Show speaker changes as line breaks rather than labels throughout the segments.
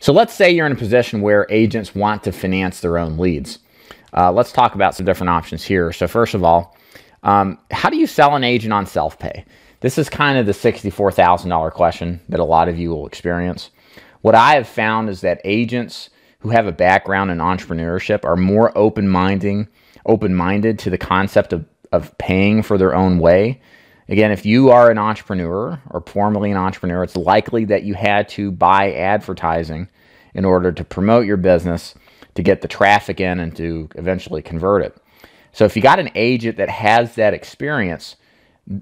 So let's say you're in a position where agents want to finance their own leads. Uh, let's talk about some different options here. So first of all, um, how do you sell an agent on self-pay? This is kind of the $64,000 question that a lot of you will experience. What I have found is that agents who have a background in entrepreneurship are more open-minded, open-minded to the concept of, of paying for their own way. Again, if you are an entrepreneur or formerly an entrepreneur, it's likely that you had to buy advertising in order to promote your business, to get the traffic in, and to eventually convert it. So if you got an agent that has that experience,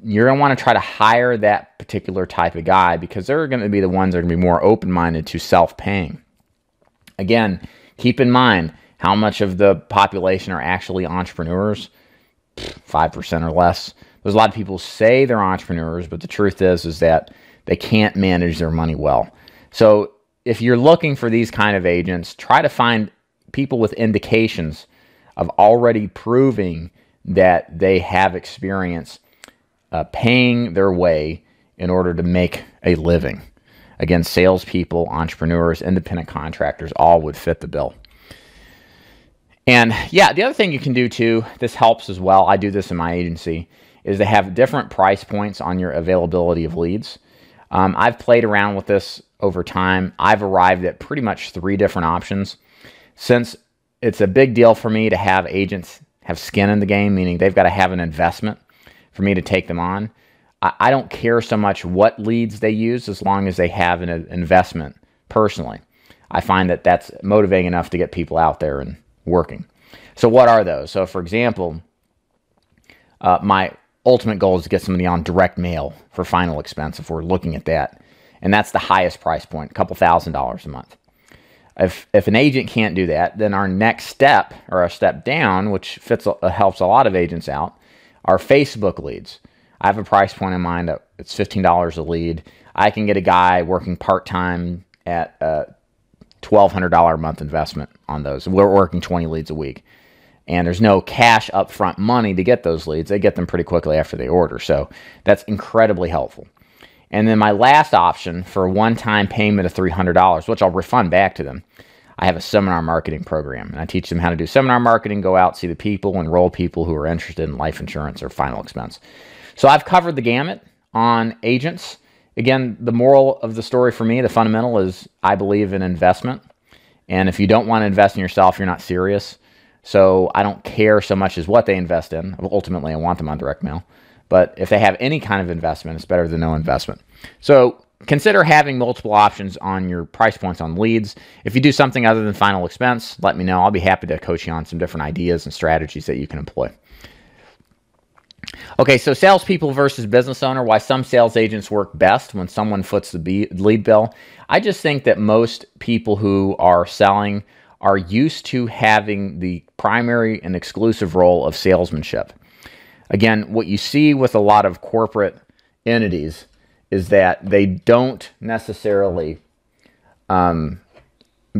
you're going to want to try to hire that particular type of guy because they're going to be the ones that are going to be more open-minded to self-paying. Again, keep in mind how much of the population are actually entrepreneurs, 5% or less. There's a lot of people say they're entrepreneurs, but the truth is is that they can't manage their money well. So if you're looking for these kind of agents, try to find people with indications of already proving that they have experience uh, paying their way in order to make a living. Again, salespeople, entrepreneurs, independent contractors all would fit the bill. And yeah, the other thing you can do too, this helps as well. I do this in my agency, is to have different price points on your availability of leads. Um, I've played around with this over time. I've arrived at pretty much three different options. Since it's a big deal for me to have agents have skin in the game, meaning they've got to have an investment for me to take them on. I, I don't care so much what leads they use as long as they have an investment personally. I find that that's motivating enough to get people out there and working. So, what are those? So, for example, uh, my ultimate goal is to get somebody on direct mail for final expense if we're looking at that. And that's the highest price point, a couple thousand dollars a month. If, if an agent can't do that, then our next step or a step down, which fits uh, helps a lot of agents out, are Facebook leads. I have a price point in mind that it's $15 a lead. I can get a guy working part time at a $1,200 a month investment on those. We're working 20 leads a week. And there's no cash upfront money to get those leads. They get them pretty quickly after they order. So that's incredibly helpful. And then my last option for a one-time payment of $300, which I'll refund back to them. I have a seminar marketing program, and I teach them how to do seminar marketing, go out, see the people, enroll people who are interested in life insurance or final expense. So I've covered the gamut on agents. Again, the moral of the story for me, the fundamental is I believe in investment. And if you don't want to invest in yourself, you're not serious. So I don't care so much as what they invest in. Ultimately, I want them on direct mail. But if they have any kind of investment, it's better than no investment. So consider having multiple options on your price points on leads. If you do something other than final expense, let me know. I'll be happy to coach you on some different ideas and strategies that you can employ. Okay, so salespeople versus business owner, why some sales agents work best when someone foots the lead bill. I just think that most people who are selling are used to having the primary and exclusive role of salesmanship. Again, what you see with a lot of corporate entities is that they don't necessarily um,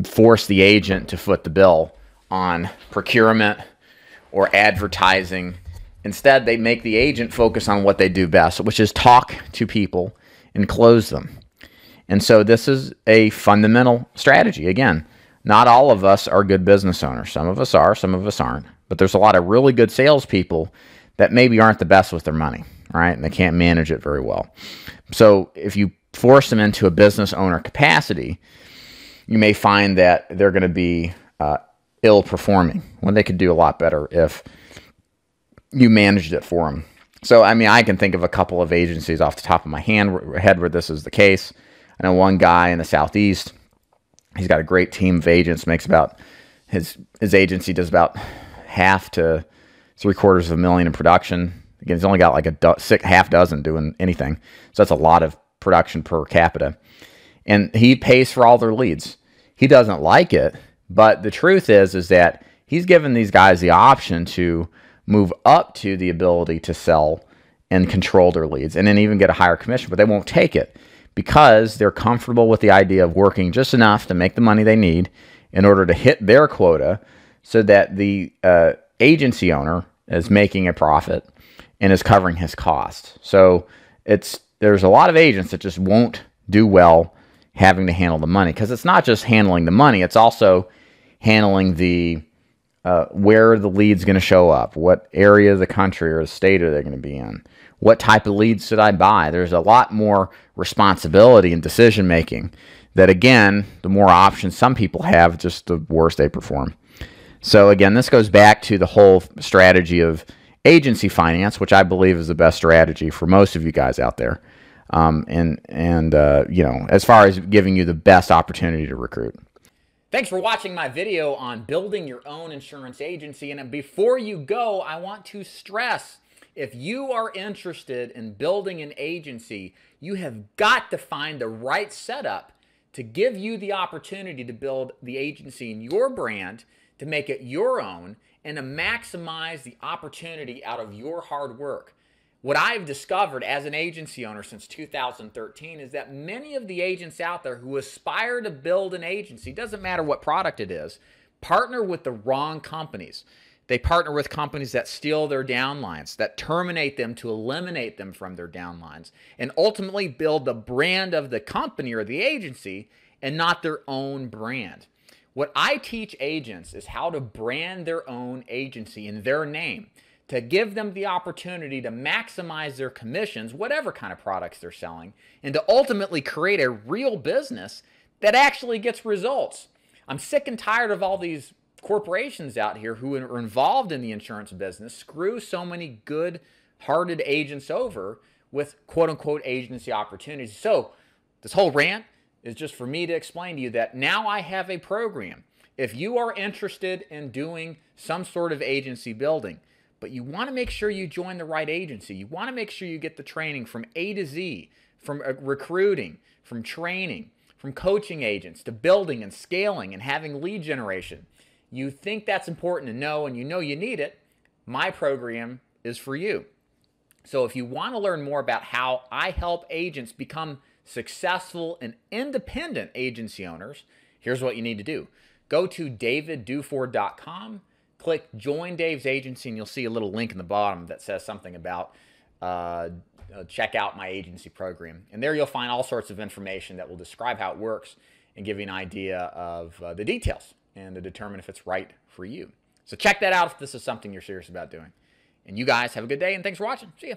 force the agent to foot the bill on procurement or advertising. Instead, they make the agent focus on what they do best, which is talk to people and close them. And so this is a fundamental strategy. Again, not all of us are good business owners. Some of us are, some of us aren't. But there's a lot of really good salespeople that maybe aren't the best with their money, right? And they can't manage it very well. So if you force them into a business owner capacity, you may find that they're going to be uh, ill performing when they could do a lot better if you managed it for them. So, I mean, I can think of a couple of agencies off the top of my hand, head where this is the case. I know one guy in the southeast. He's got a great team of agents. Makes about his his agency does about half to three quarters of a million in production. Again, he's only got like a do- six, half dozen doing anything. So that's a lot of production per capita. And he pays for all their leads. He doesn't like it, but the truth is is that he's given these guys the option to move up to the ability to sell and control their leads and then even get a higher commission, but they won't take it because they're comfortable with the idea of working just enough to make the money they need in order to hit their quota so that the uh, agency owner is making a profit and is covering his costs. So it's there's a lot of agents that just won't do well having to handle the money because it's not just handling the money, it's also handling the uh, where the lead's going to show up, what area of the country or the state are they going to be in, what type of leads should I buy. There's a lot more responsibility and decision making that, again, the more options some people have, just the worse they perform. So, again, this goes back to the whole strategy of agency finance, which I believe is the best strategy for most of you guys out there. Um, and and uh, you know, as far as giving you the best opportunity to recruit. Thanks for watching my video on building your own insurance agency. And before you go, I want to stress if you are interested in building an agency, you have got to find the right setup to give you the opportunity to build the agency in your brand, to make it your own, and to maximize the opportunity out of your hard work. What I've discovered as an agency owner since 2013 is that many of the agents out there who aspire to build an agency, doesn't matter what product it is, partner with the wrong companies. They partner with companies that steal their downlines, that terminate them to eliminate them from their downlines, and ultimately build the brand of the company or the agency and not their own brand. What I teach agents is how to brand their own agency in their name to give them the opportunity to maximize their commissions, whatever kind of products they're selling, and to ultimately create a real business that actually gets results. I'm sick and tired of all these corporations out here who are involved in the insurance business screw so many good hearted agents over with quote unquote agency opportunities. So, this whole rant is just for me to explain to you that now I have a program. If you are interested in doing some sort of agency building, but you want to make sure you join the right agency. You want to make sure you get the training from A to Z, from uh, recruiting, from training, from coaching agents to building and scaling and having lead generation. You think that's important to know and you know you need it. My program is for you. So if you want to learn more about how I help agents become successful and independent agency owners, here's what you need to do. Go to davidduford.com click join Dave's agency and you'll see a little link in the bottom that says something about uh, uh, check out my agency program. And there you'll find all sorts of information that will describe how it works and give you an idea of uh, the details and to determine if it's right for you. So check that out if this is something you're serious about doing. And you guys have a good day and thanks for watching. See ya.